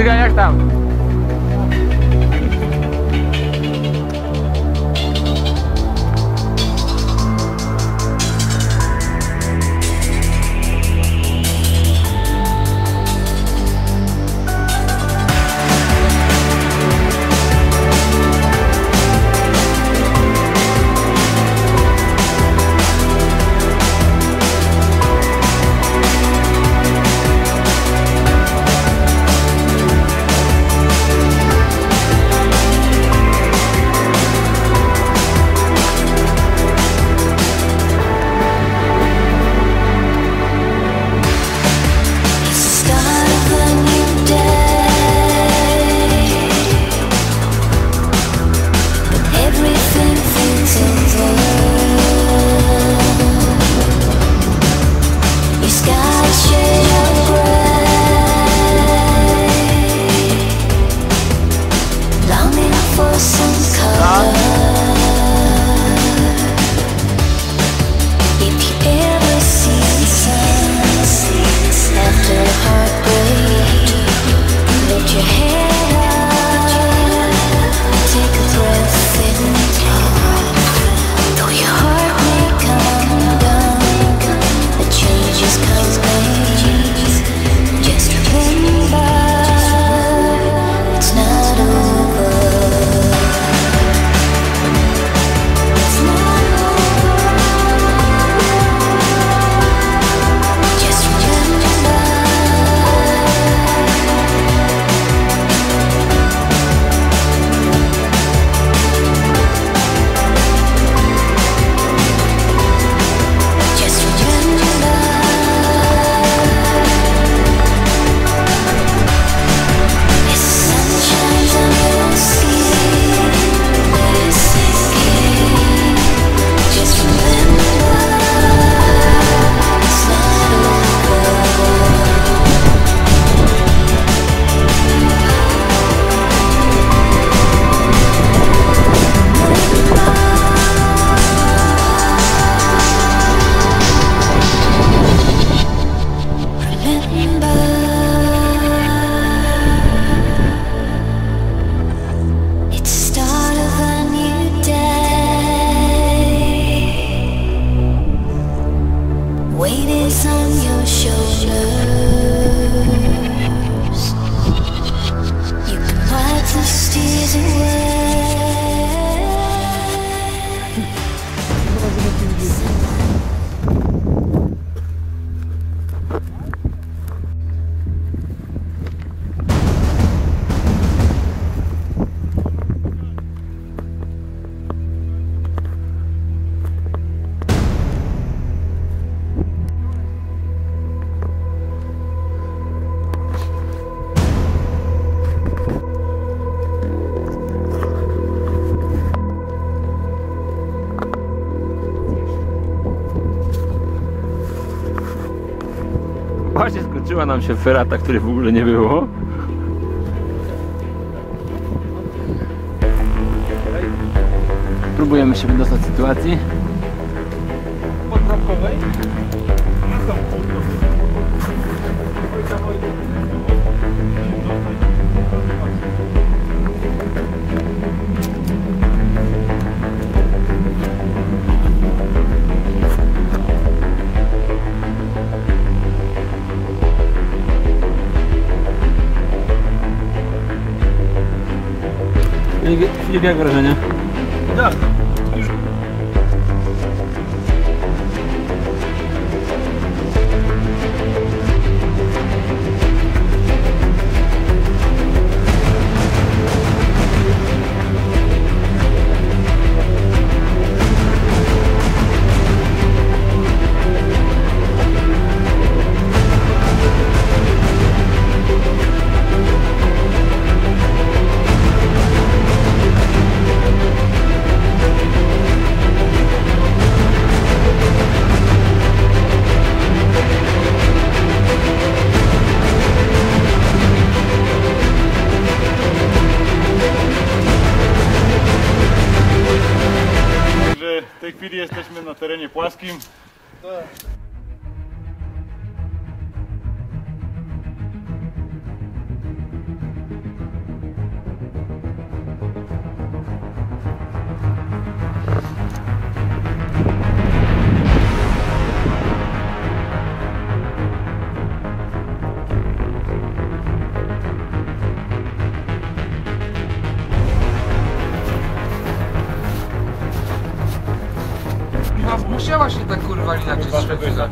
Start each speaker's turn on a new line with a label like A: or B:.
A: Zigajak tam. skończyła nam się ferata, której w ogóle nie było. Próbujemy się wydostać z sytuacji.
B: Філігей враження. Да. chwili jesteśmy na terenie płaskim.
C: działa się ta kurwa lina przez szwedzka.